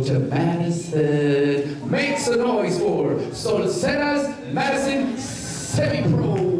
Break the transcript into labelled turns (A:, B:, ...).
A: to Madison. Uh, make some noise for Solceras Madison Semi-Pro.